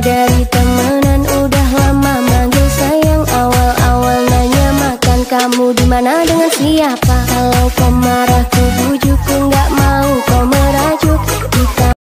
Dari temenan. Udah lama manggil sayang. Awal-awal nanya makan kamu di mana? Dengan siapa? Kalau kamu